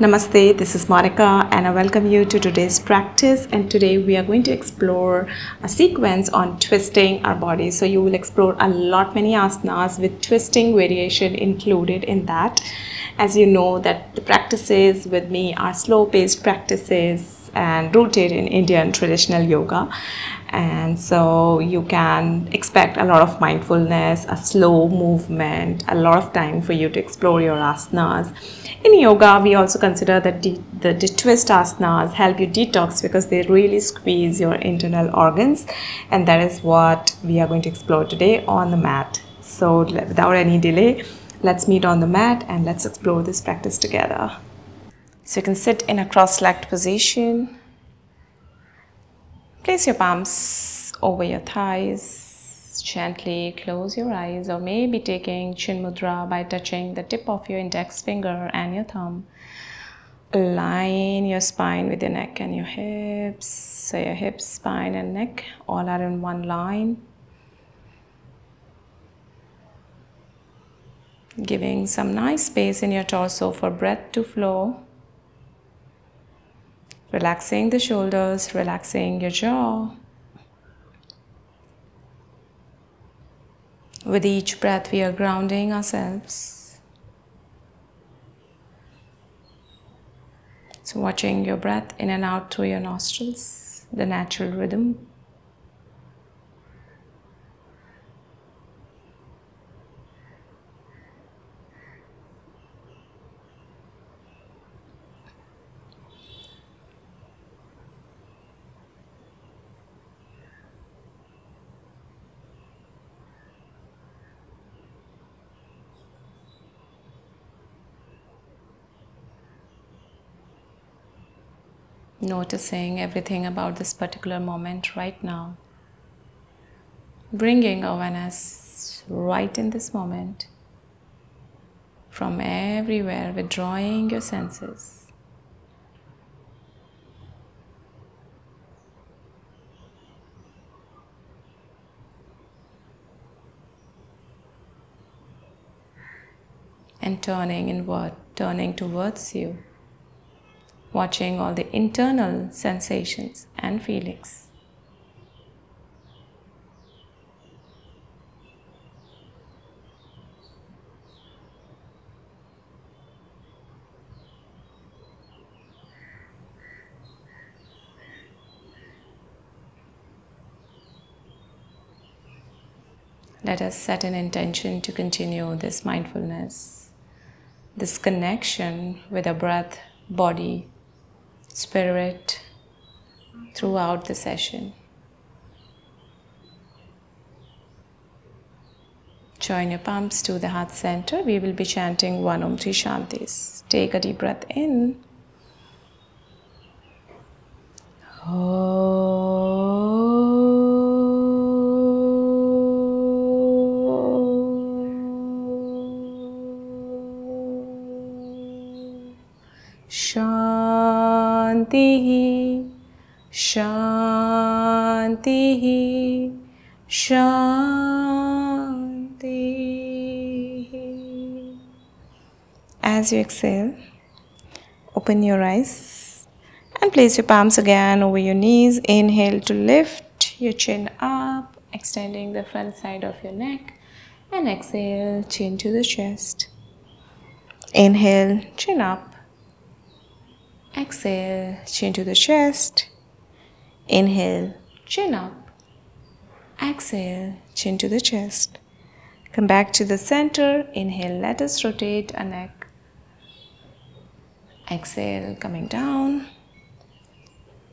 Namaste, this is Monica and I welcome you to today's practice and today we are going to explore a sequence on twisting our body. So you will explore a lot many asanas with twisting variation included in that. As you know that the practices with me are slow paced practices and rooted in Indian traditional yoga and so you can expect a lot of mindfulness a slow movement a lot of time for you to explore your asanas. In yoga we also consider that the, twist asanas help you detox because they really squeeze your internal organs. And that is what we are going to explore today on the mat. So without any delay let's meet on the mat and let's explore this practice together. So you can sit in a cross-legged position Place your palms over your thighs. Gently close your eyes or maybe taking Chin Mudra by touching the tip of your index finger and your thumb. Align your spine with your neck and your hips. So your hips, spine and neck all are in one line. Giving some nice space in your torso for breath to flow relaxing the shoulders, relaxing your jaw. With each breath, we are grounding ourselves. So, watching your breath in and out through your nostrils, the natural rhythm. Noticing everything about this particular moment right now. Bringing awareness right in this moment from everywhere, withdrawing your senses. And turning inward, turning towards you watching all the internal sensations and feelings. Let us set an intention to continue this mindfulness, this connection with our breath, body, spirit throughout the session. Join your palms to the heart center. We will be chanting one Om Tri Shantis. Take a deep breath in. As you exhale, open your eyes and place your palms again over your knees. Inhale to lift your chin up, extending the front side of your neck. And exhale, chin to the chest. Inhale, chin up. Exhale, chin to the chest. Inhale, chin up. Exhale, chin to the chest. Come back to the center. Inhale, let us rotate our neck. Exhale, coming down.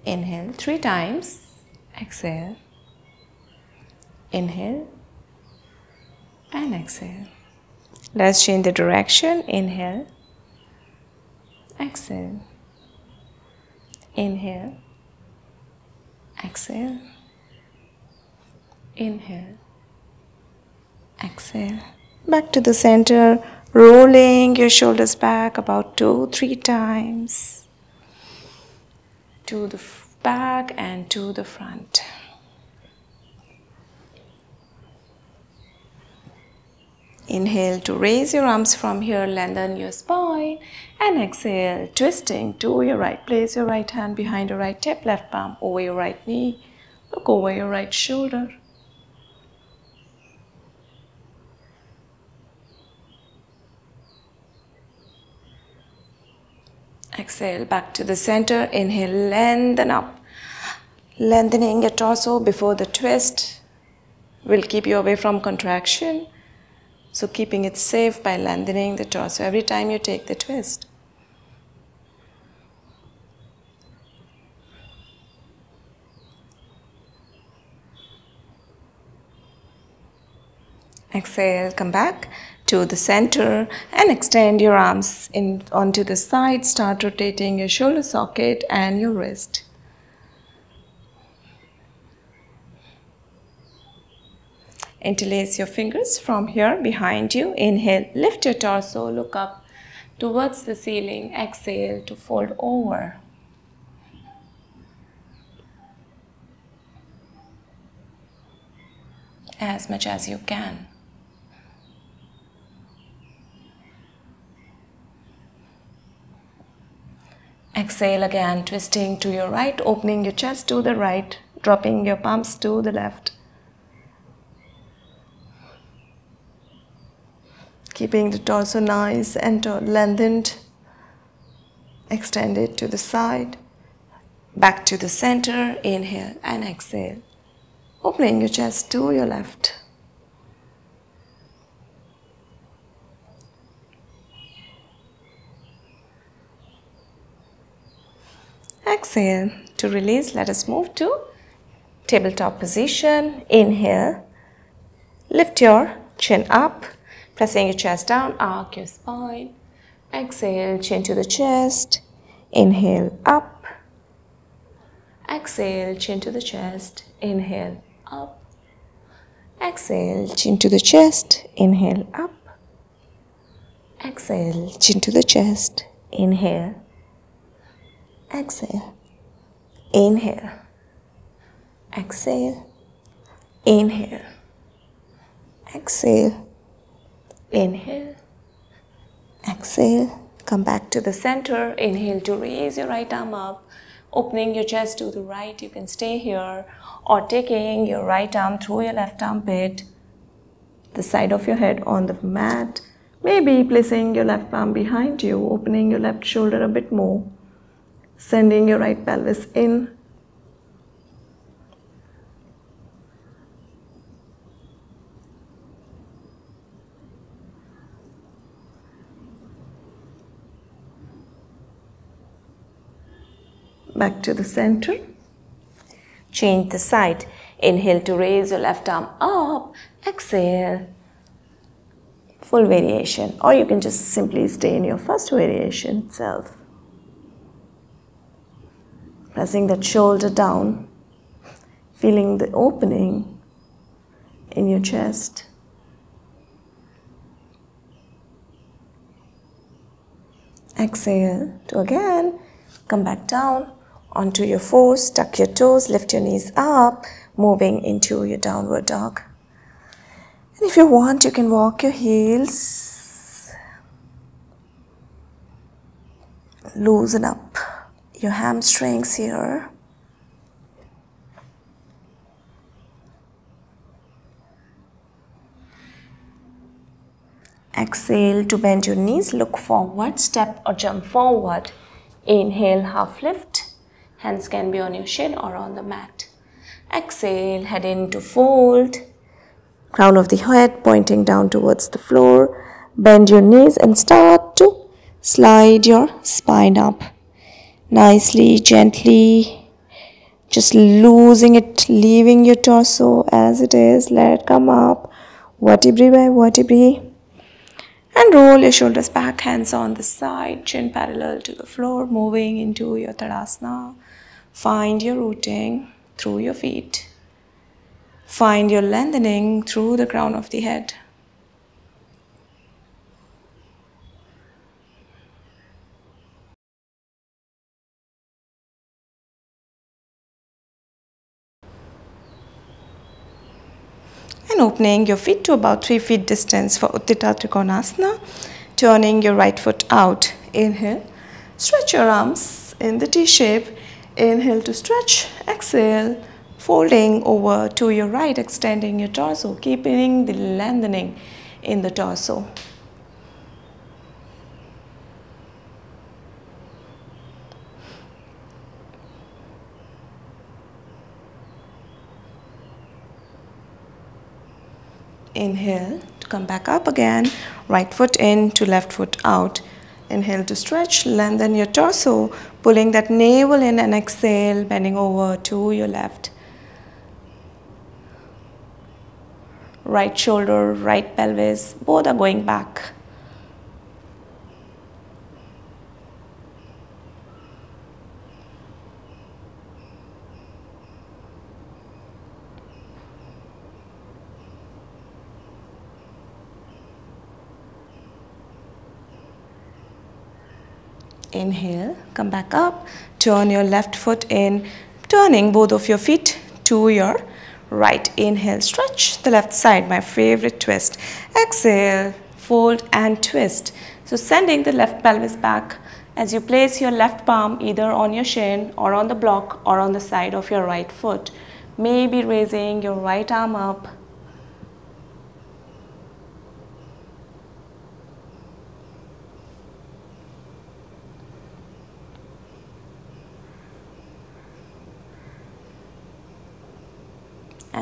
Inhale three times. Exhale. Inhale and exhale. Let's change the direction. Inhale. Exhale. Inhale. Exhale. Inhale. Exhale. Back to the center, rolling your shoulders back about two, three times. To the back and to the front. Inhale to raise your arms from here, lengthen your spine. And exhale, twisting to your right. Place your right hand behind your right hip, left palm over your right knee. Look over your right shoulder. Exhale back to the center. Inhale, lengthen up. Lengthening your torso before the twist will keep you away from contraction. So, keeping it safe by lengthening the torso every time you take the twist. Exhale, come back to the center and extend your arms in onto the side. Start rotating your shoulder socket and your wrist. Interlace your fingers from here behind you. Inhale, lift your torso, look up towards the ceiling. Exhale to fold over. As much as you can. Exhale again, twisting to your right, opening your chest to the right, dropping your palms to the left. Keeping the torso nice and lengthened. Extend it to the side, back to the center. Inhale and exhale. Opening your chest to your left. Exhale to release. Let us move to tabletop position. Inhale. Lift your chin up, pressing your chest down, arc your spine. Exhale, chin to the chest. Inhale, up. Exhale, chin to the chest. Inhale, up. Exhale, chin to the chest. Inhale, up. Exhale, chin to the chest. Inhale, exhale, inhale, exhale, inhale, exhale, inhale, exhale. Come back to the center. Inhale to raise your right arm up, opening your chest to the right. You can stay here. Or taking your right arm through your left armpit, the side of your head on the mat. Maybe placing your left palm behind you, opening your left shoulder a bit more sending your right pelvis in. Back to the center. Change the side. Inhale to raise your left arm up. Exhale. Full variation. Or you can just simply stay in your first variation itself pressing that shoulder down, feeling the opening in your chest. Exhale to again come back down onto your fours, tuck your toes, lift your knees up, moving into your downward dog. And if you want, you can walk your heels, loosen up your hamstrings here. Exhale to bend your knees, look forward, step or jump forward. Inhale, half lift. Hands can be on your shin or on the mat. Exhale, head into fold. Crown of the head pointing down towards the floor. Bend your knees and start to slide your spine up nicely, gently, just losing it, leaving your torso as it is. Let it come up, vertebrae by vertebrae. And roll your shoulders back, hands on the side, chin parallel to the floor, moving into your Tadasana. Find your rooting through your feet. Find your lengthening through the crown of the head. And opening your feet to about 3 feet distance for Utthita Trikonasana. Turning your right foot out. Inhale. Stretch your arms in the T shape. Inhale to stretch. Exhale. Folding over to your right, extending your torso, keeping the lengthening in the torso. Inhale to come back up again. Right foot in to left foot out. Inhale to stretch, lengthen your torso, pulling that navel in and exhale, bending over to your left. Right shoulder, right pelvis, both are going back. Inhale, come back up, turn your left foot in, turning both of your feet to your right. Inhale, stretch the left side, my favorite twist. Exhale, fold and twist. So sending the left pelvis back as you place your left palm either on your shin or on the block or on the side of your right foot. Maybe raising your right arm up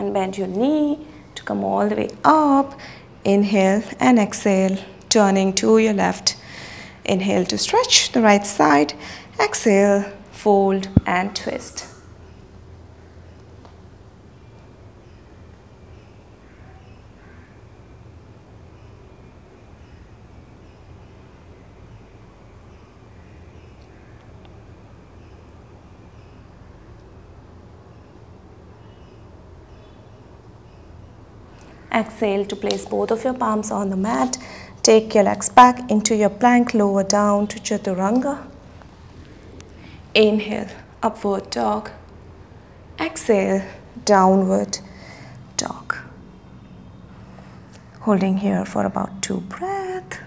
and bend your knee to come all the way up. Inhale and exhale, turning to your left. Inhale to stretch the right side. Exhale, fold and twist. Exhale to place both of your palms on the mat. Take your legs back into your plank, lower down to Chaturanga. Inhale, upward dog. Exhale, downward dog. Holding here for about two breaths.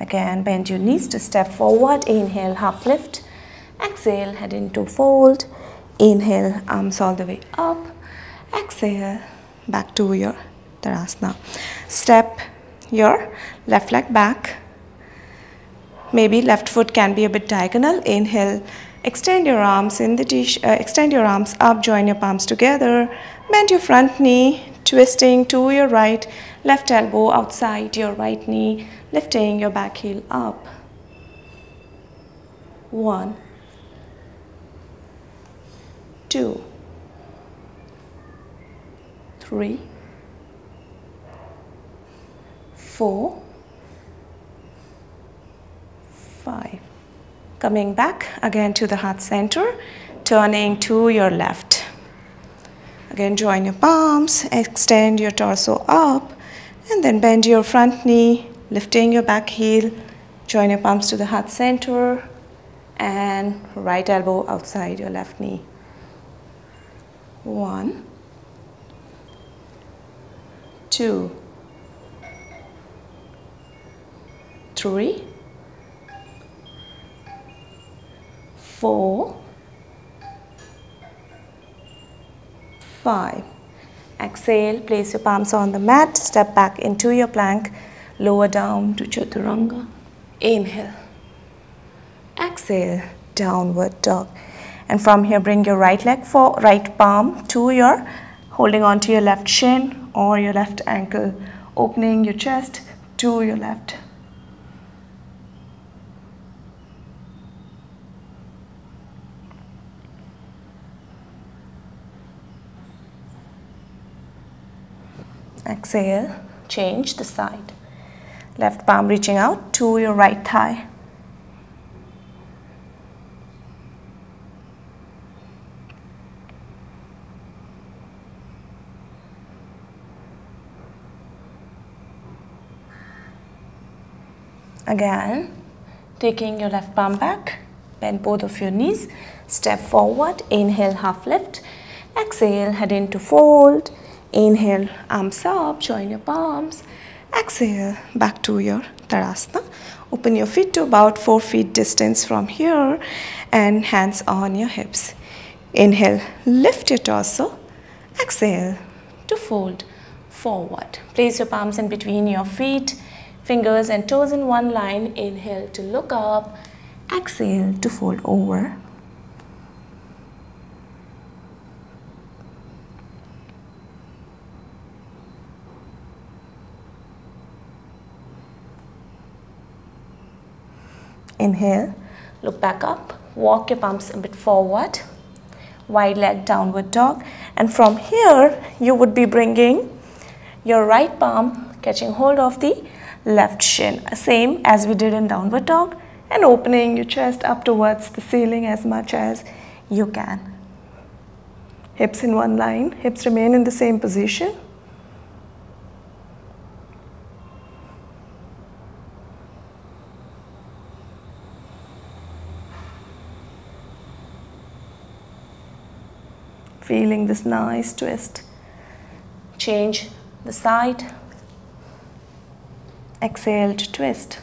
Again, bend your knees to step forward. Inhale, half lift. Exhale, head into fold. Inhale, arms all the way up. Exhale, back to your Tadasana. Step your left leg back. Maybe left foot can be a bit diagonal. Inhale, extend your arms in the uh, extend your arms up, join your palms together. Bend your front knee, twisting to your right, left elbow outside your right knee, lifting your back heel up. One, two, three, four, five. Coming back again to the heart center, turning to your left. Again, join your palms, extend your torso up, and then bend your front knee, lifting your back heel, join your palms to the heart center, and right elbow outside your left knee one, two, three, four, five. Exhale, place your palms on the mat, step back into your plank, lower down to Chaturanga. Inhale. Exhale, downward dog. And from here, bring your right leg for right palm to your holding on to your left shin or your left ankle, opening your chest to your left. Exhale, change the side. Left palm reaching out to your right thigh. Again, taking your left palm back, bend both of your knees, step forward, inhale, half lift. Exhale, head into fold. Inhale, arms up, join your palms. Exhale, back to your Tadasana. Open your feet to about 4 feet distance from here and hands on your hips. Inhale, lift your torso. Exhale to fold forward. Place your palms in between your feet, fingers and toes in one line. Inhale to look up. Exhale to fold over. Inhale, look back up, walk your palms a bit forward, wide leg downward dog. And from here, you would be bringing your right palm, catching hold of the left shin. Same as we did in downward dog and opening your chest up towards the ceiling as much as you can. Hips in one line, hips remain in the same position. feeling this nice twist. Change the side. Exhale to twist.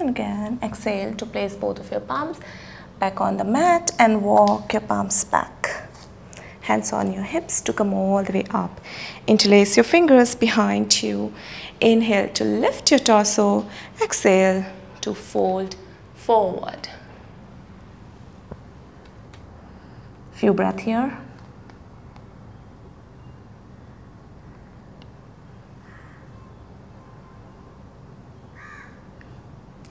And again, exhale to place both of your palms back on the mat and walk your palms back hands on your hips to come all the way up. Interlace your fingers behind you. Inhale to lift your torso. Exhale to fold forward. Few breath here.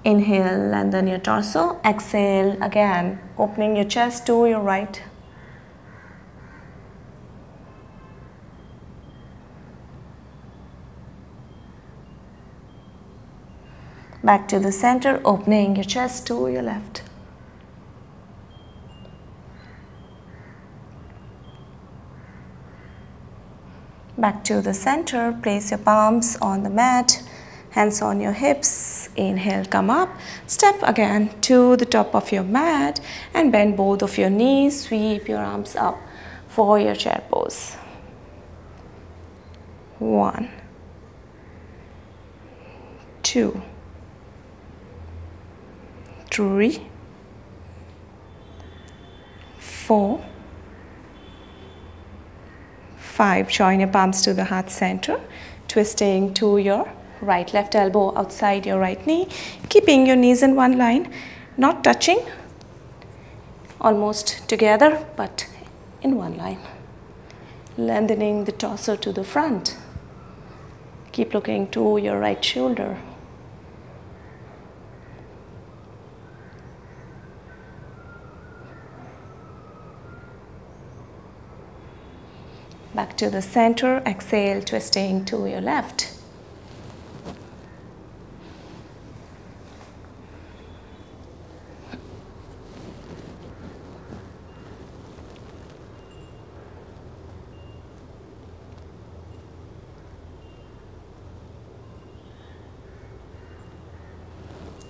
Inhale, lengthen your torso. Exhale again, opening your chest to your right. Back to the center, opening your chest to your left. Back to the center, place your palms on the mat, hands on your hips. Inhale, come up. Step again to the top of your mat and bend both of your knees. Sweep your arms up for your chair pose. One, two three, four, five. Join your palms to the heart center, twisting to your right left elbow outside your right knee, keeping your knees in one line, not touching, almost together, but in one line. Lengthening the torso to the front. Keep looking to your right shoulder. Back to the center, exhale, twisting to your left.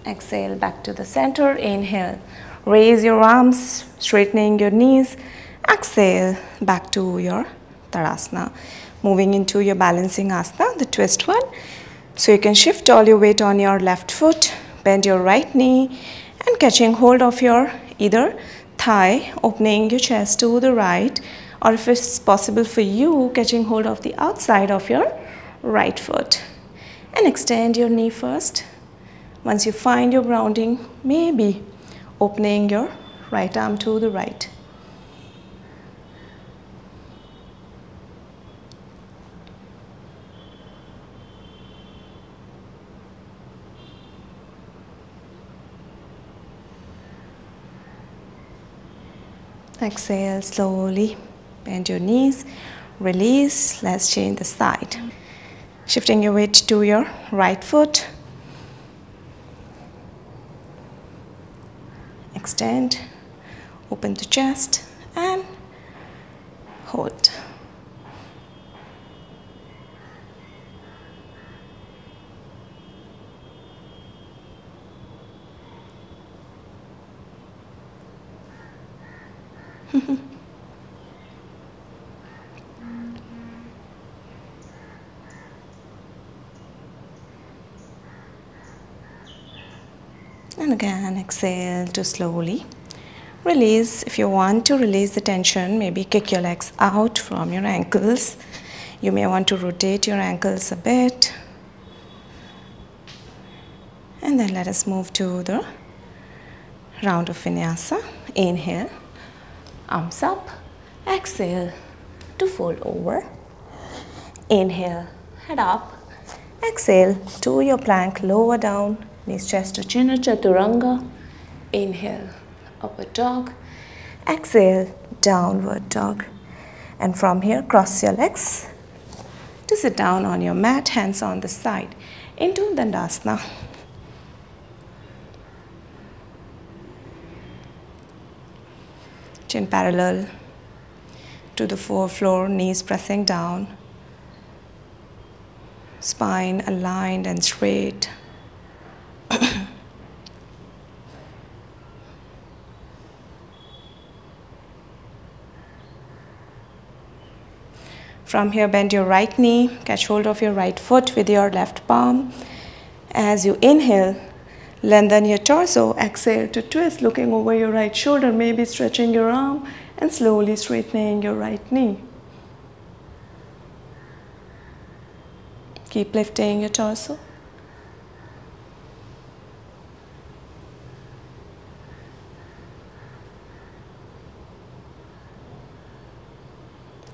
Exhale back to the center. Inhale. Raise your arms, straightening your knees. Exhale back to your Tadasana. Moving into your balancing asana, the twist one. So you can shift all your weight on your left foot, bend your right knee and catching hold of your either thigh, opening your chest to the right or if it's possible for you, catching hold of the outside of your right foot. And extend your knee first. Once you find your grounding, maybe opening your right arm to the right. Exhale slowly. Bend your knees. Release. Let's change the side. Shifting your weight to your right foot. Extend. Open the chest and hold. and again exhale to slowly. Release. If you want to release the tension maybe kick your legs out from your ankles. You may want to rotate your ankles a bit. And then let us move to the round of vinyasa. Inhale arms up. Exhale to fold over. Inhale head up. Exhale to your plank lower down. Knees chest to chin chaturanga. Inhale upward dog. Exhale downward dog. And from here cross your legs to sit down on your mat hands on the side. Into dandasana chin parallel to the floor floor knees pressing down spine aligned and straight From here, bend your right knee, catch hold of your right foot with your left palm. As you inhale, lengthen your torso, exhale to twist, looking over your right shoulder, maybe stretching your arm and slowly straightening your right knee. Keep lifting your torso.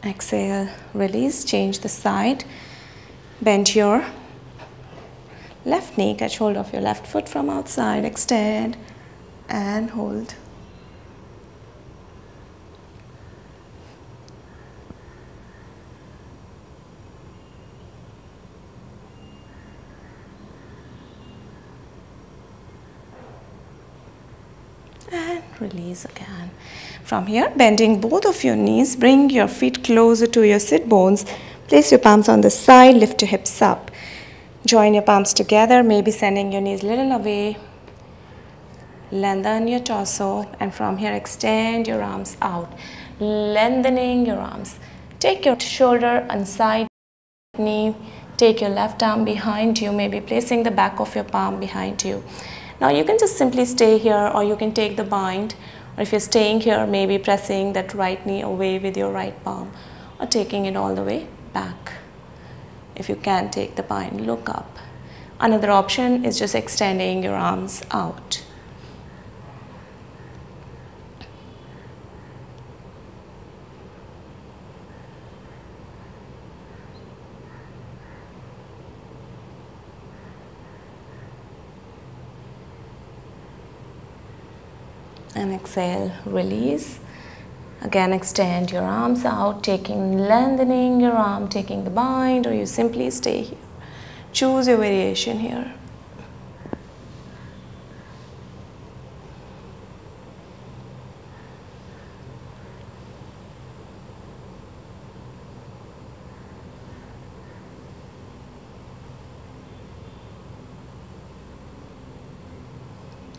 Exhale, release, change the side. Bend your left knee, catch hold of your left foot from outside, extend and hold. and release again. From here, bending both of your knees, bring your feet closer to your sit bones. Place your palms on the side, lift your hips up. Join your palms together, maybe sending your knees a little away. Lengthen your torso, and from here, extend your arms out, lengthening your arms. Take your shoulder and side knee, take your left arm behind you, maybe placing the back of your palm behind you. Now you can just simply stay here or you can take the bind or if you're staying here maybe pressing that right knee away with your right palm or taking it all the way back. If you can't take the bind, look up. Another option is just extending your arms out. and exhale release again extend your arms out taking lengthening your arm taking the bind or you simply stay here. Choose your variation here.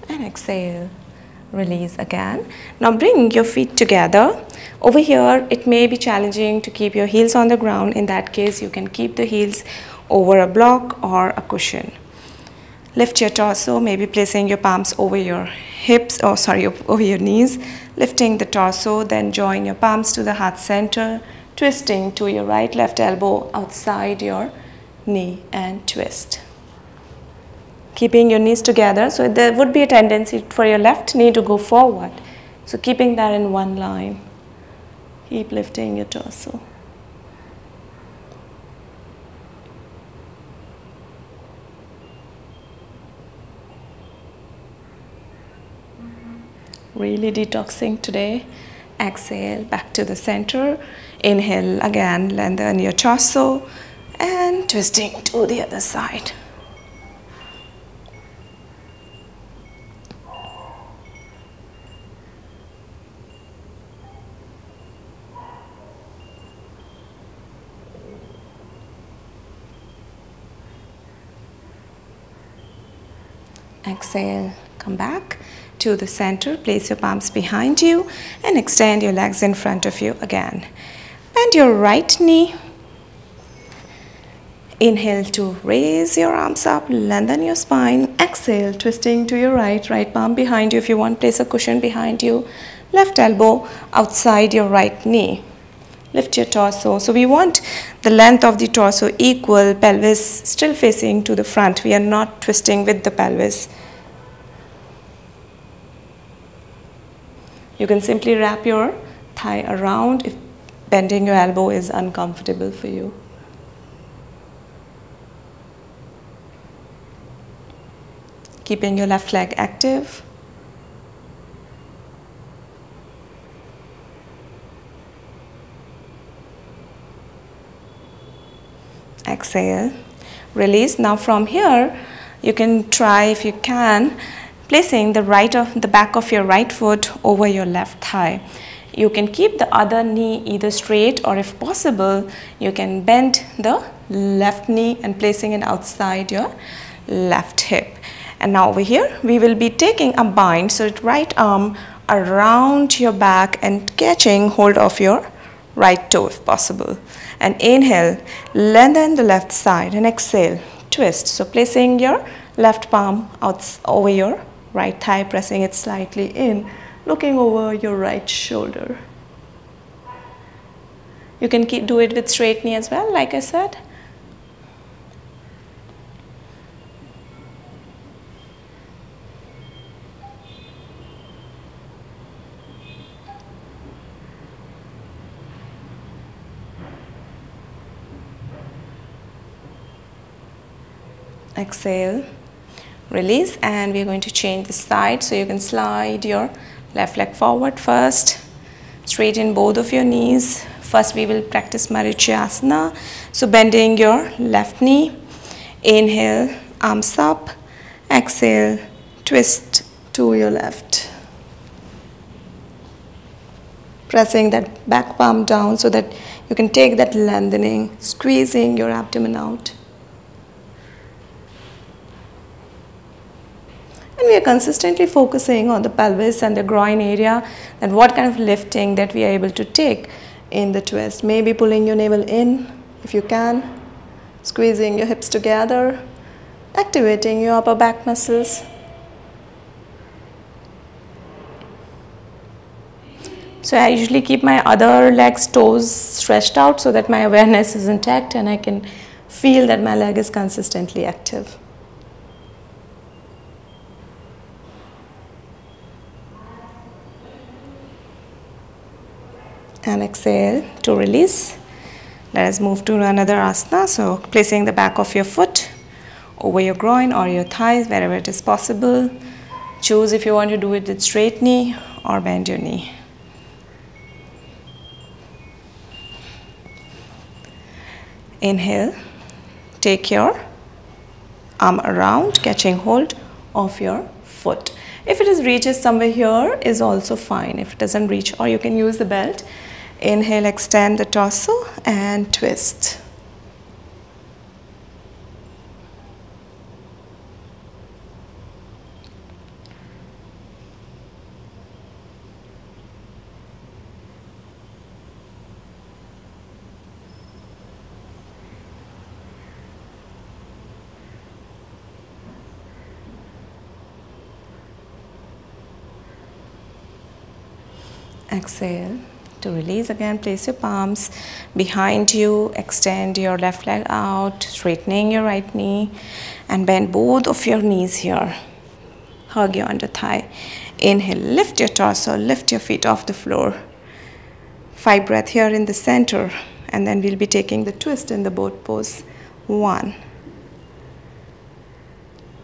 And exhale release again. Now bring your feet together. Over here, it may be challenging to keep your heels on the ground. In that case, you can keep the heels over a block or a cushion. Lift your torso, maybe placing your palms over your hips, or sorry, over your knees. Lifting the torso, then join your palms to the heart center, twisting to your right left elbow outside your knee and twist keeping your knees together. So there would be a tendency for your left knee to go forward. So keeping that in one line. Keep lifting your torso. Mm-hmm. Really detoxing today. Exhale back to the center. Inhale again, lengthen your torso and twisting to the other side. Exhale come back to the center. Place your palms behind you and extend your legs in front of you again. Bend your right knee. Inhale to raise your arms up, lengthen your spine. Exhale, twisting to your right, right palm behind you. If you want, place a cushion behind you. Left elbow outside your right knee. Lift your torso. So we want the length of the torso equal, pelvis still facing to the front. We are not twisting with the pelvis. You can simply wrap your thigh around if bending your elbow is uncomfortable for you. Keeping your left leg active. Exhale. Release. Now from here, you can try if you can placing the right of the back of your right foot over your left thigh. You can keep the other knee either straight or if possible, you can bend the left knee and placing it outside your left hip. And now over here, we will be taking a bind, so right arm around your back and catching hold of your right toe if possible. And inhale, lengthen the left side and exhale, twist. So placing your left palm out over your right thigh, pressing it slightly in, looking over your right shoulder. You can keep, do it with straight knee as well, like I said. Exhale release and we're going to change the side. So you can slide your left leg forward first. Straighten both of your knees. First we will practice Marichasana. So bending your left knee. Inhale arms up. Exhale twist to your left. Pressing that back palm down so that you can take that lengthening squeezing your abdomen out and we are consistently focusing on the pelvis and the groin area and what kind of lifting that we are able to take in the twist. Maybe pulling your navel in if you can, squeezing your hips together, activating your upper back muscles. So I usually keep my other leg's toes stretched out so that my awareness is intact and I can feel that my leg is consistently active. And exhale to release. Let us move to another asana. So placing the back of your foot over your groin or your thighs wherever it is possible. Choose if you want to do it with straight knee or bend your knee. Inhale, take your arm around, catching hold of your foot. If it is reaches somewhere here is also fine if it doesn't reach or you can use the belt Inhale, extend the torso and twist. Exhale to release again place your palms behind you extend your left leg out straightening your right knee and bend both of your knees here. Hug your under thigh. Inhale lift your torso lift your feet off the floor. Five breath here in the center and then we'll be taking the twist in the boat pose. One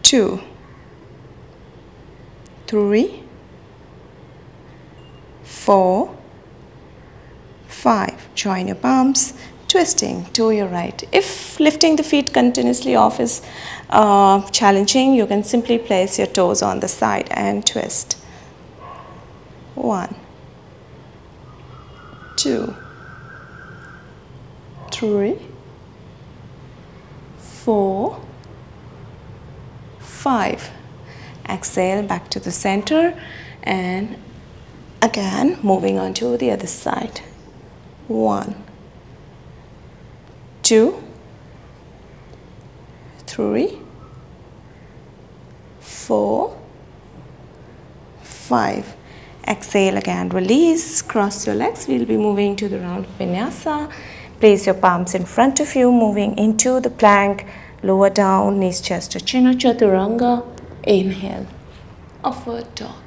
two three four Five, join your palms, twisting to your right. If lifting the feet continuously off is uh, challenging, you can simply place your toes on the side and twist. One, two, three, four, five exhale back to the center and again moving on to the other side one. Two. Three. Four. Five. Exhale again. Release. Cross your legs. We'll be moving to the round vinyasa. Place your palms in front of you moving into the plank. Lower down. Knees chest to chin chaturanga. Inhale. Upward dog.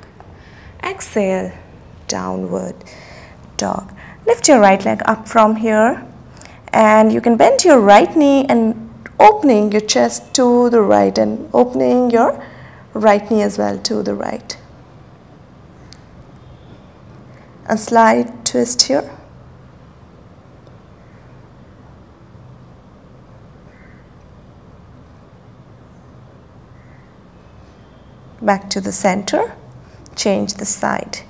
Exhale. Downward dog. Lift your right leg up from here and you can bend your right knee and opening your chest to the right and opening your right knee as well to the right. A slight twist here. Back to the center, change the side.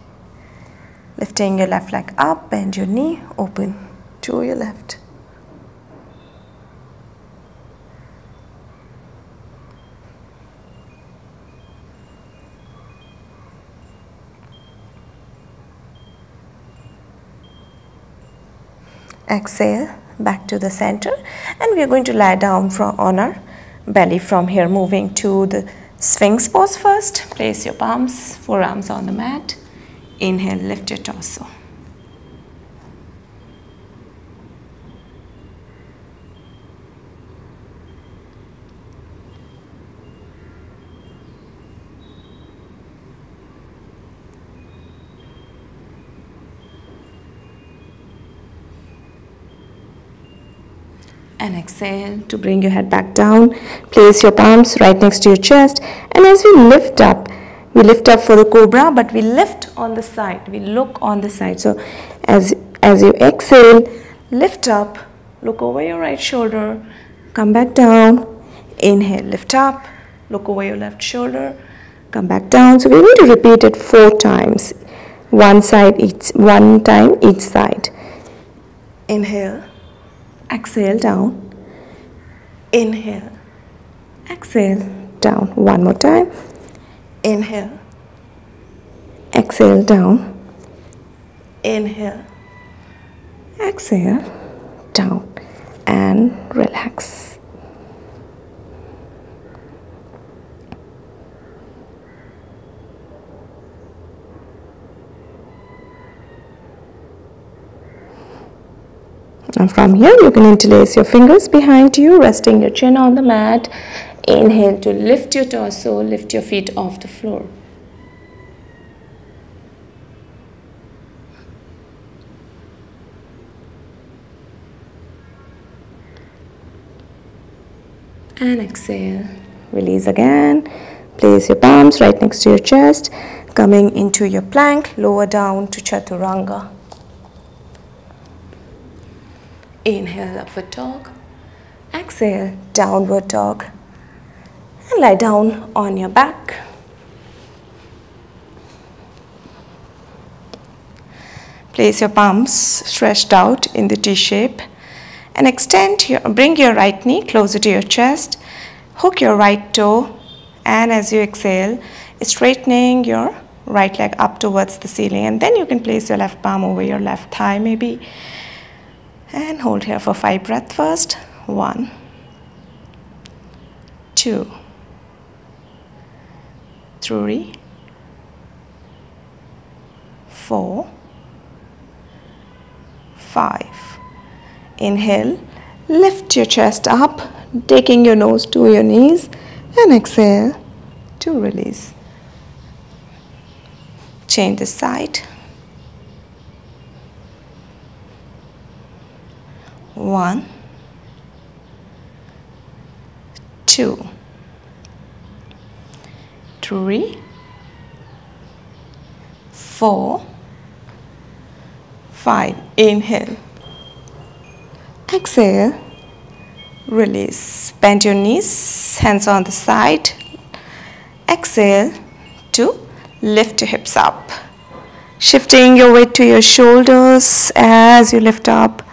Lifting your left leg up, bend your knee, open to your left. Exhale back to the center and we are going to lie down from, on our belly from here moving to the Sphinx pose first. Place your palms, forearms on the mat. Inhale, lift your torso. and exhale to bring your head back down. Place your palms right next to your chest and as we lift up, we lift up for the cobra but we lift on the side. We look on the side. So as as you exhale lift up look over your right shoulder come back down. Inhale lift up look over your left shoulder come back down. So we need to repeat it four times. One side each one time each side. Inhale exhale down. Inhale exhale down. One more time Inhale. Exhale down. Inhale. Exhale down and relax. And from here, you can interlace your fingers behind you, resting your chin on the mat Inhale to lift your torso, lift your feet off the floor. And exhale. Release again. Place your palms right next to your chest. Coming into your plank, lower down to chaturanga. Inhale, upward dog. Exhale, downward dog and lie down on your back. Place your palms stretched out in the T shape and extend your, bring your right knee closer to your chest. Hook your right toe and as you exhale, straightening your right leg up towards the ceiling and then you can place your left palm over your left thigh maybe and hold here for five breaths first. One, two, three, four, five. Inhale, lift your chest up, taking your nose to your knees, and exhale to release. Change the side. One, two three, four, five. Inhale. Exhale. Release. Bend your knees, hands on the side. Exhale to lift your hips up. Shifting your weight to your shoulders as you lift up.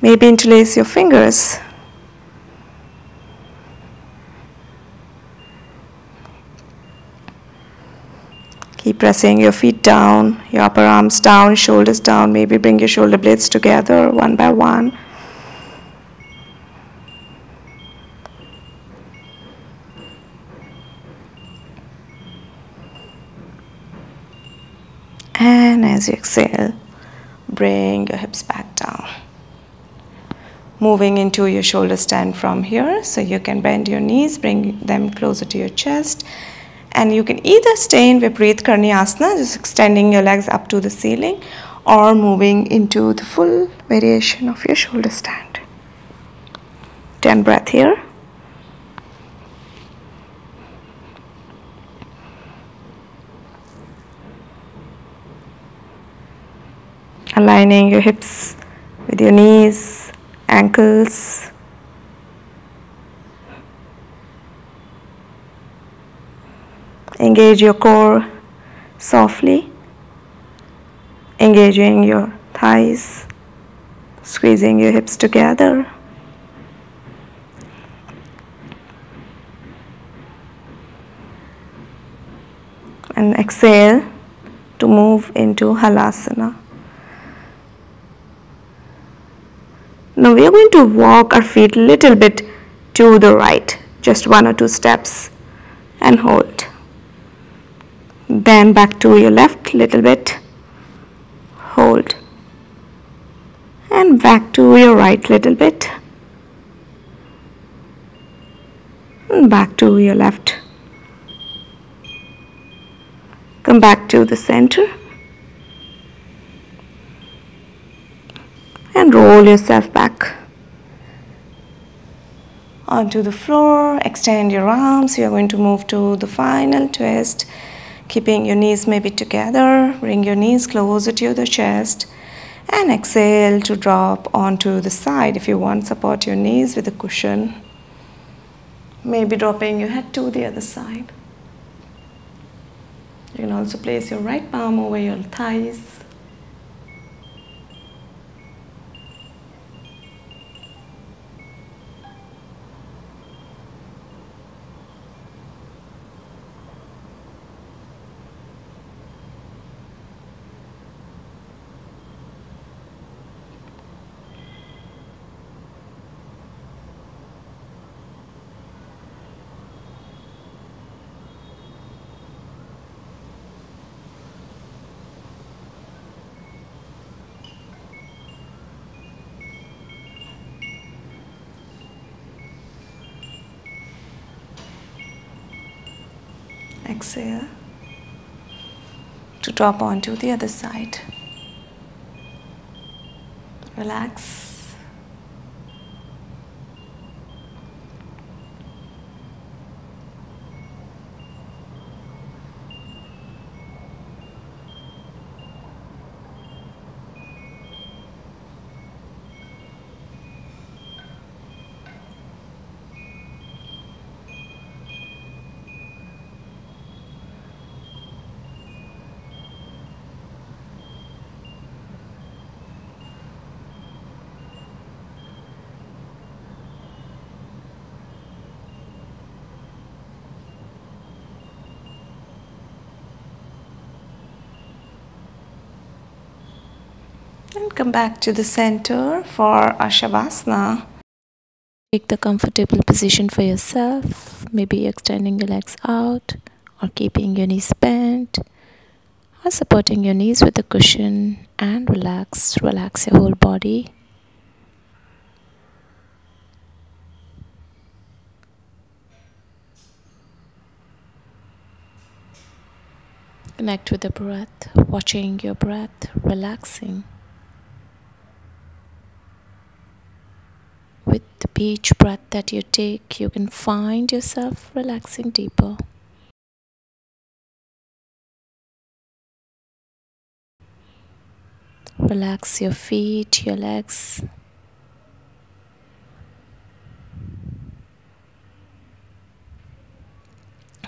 Maybe interlace your fingers. Keep pressing your feet down, your upper arms down, shoulders down. Maybe bring your shoulder blades together one by one. And as you exhale, bring your hips back down. Moving into your shoulder stand from here. So you can bend your knees, bring them closer to your chest. And you can either stay in Viparit Karniyasana, just extending your legs up to the ceiling, or moving into the full variation of your shoulder stand. 10 breath here. aligning your hips with your knees, ankles. Engage your core softly, engaging your thighs, squeezing your hips together. And exhale to move into Halasana. Now we are going to walk our feet a little bit to the right, just one or two steps and hold. Then back to your left little bit, hold. And back to your right little bit. And back to your left. Come back to the center. and roll yourself back onto the floor. Extend your arms. You are going to move to the final twist, keeping your knees maybe together. Bring your knees closer to the chest and exhale to drop onto the side. If you want, support your knees with a cushion. Maybe dropping your head to the other side. You can also place your right palm over your thighs exhale to drop onto the other side. Relax. And come back to the center for Shavasana. Take the comfortable position for yourself, maybe extending your legs out or keeping your knees bent or supporting your knees with a cushion and relax, relax your whole body. Connect with the breath, watching your breath, relaxing. With each breath that you take, you can find yourself relaxing deeper. Relax your feet, your legs.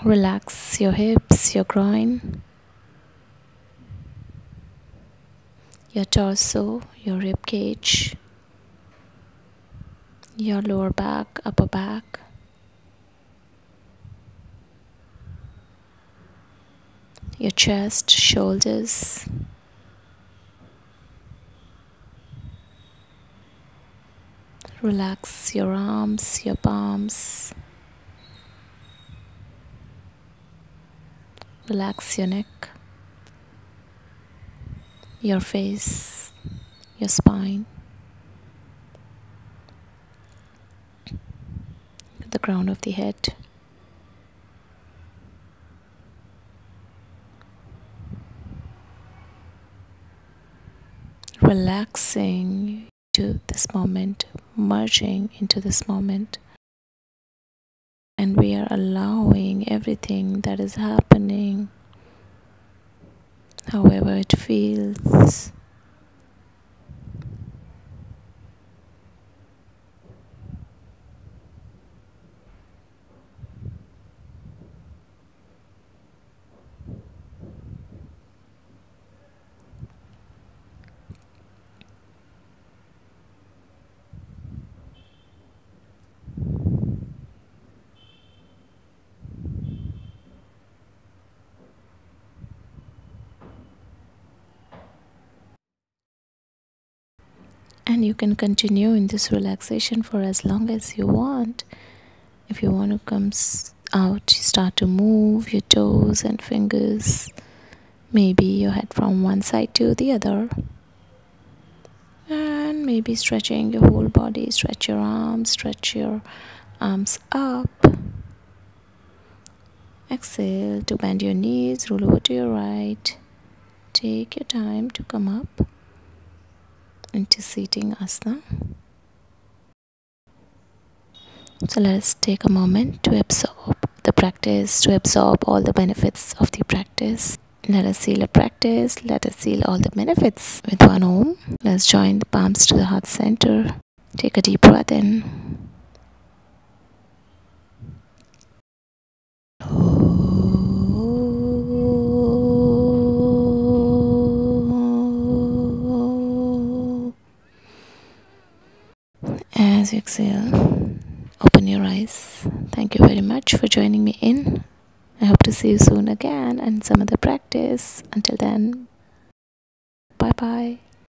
Relax your hips, your groin, your torso, your rib cage your lower back, upper back. your chest, shoulders. Relax your arms, your palms. Relax your neck, your face, your spine, the crown of the head. Relaxing to this moment, merging into this moment and we are allowing everything that is happening however it feels and you can continue in this relaxation for as long as you want. If you want to come out start to move your toes and fingers maybe your head from one side to the other. And maybe stretching your whole body stretch your arms stretch your arms up. Exhale to bend your knees roll over to your right. Take your time to come up into seating asana. So let's take a moment to absorb the practice, to absorb all the benefits of the practice. Let us seal a practice. Let us seal all the benefits with one om. Let's join the palms to the heart center. Take a deep breath in. As you exhale, open your eyes. Thank you very much for joining me in. I hope to see you soon again and some other practice. Until then, bye bye.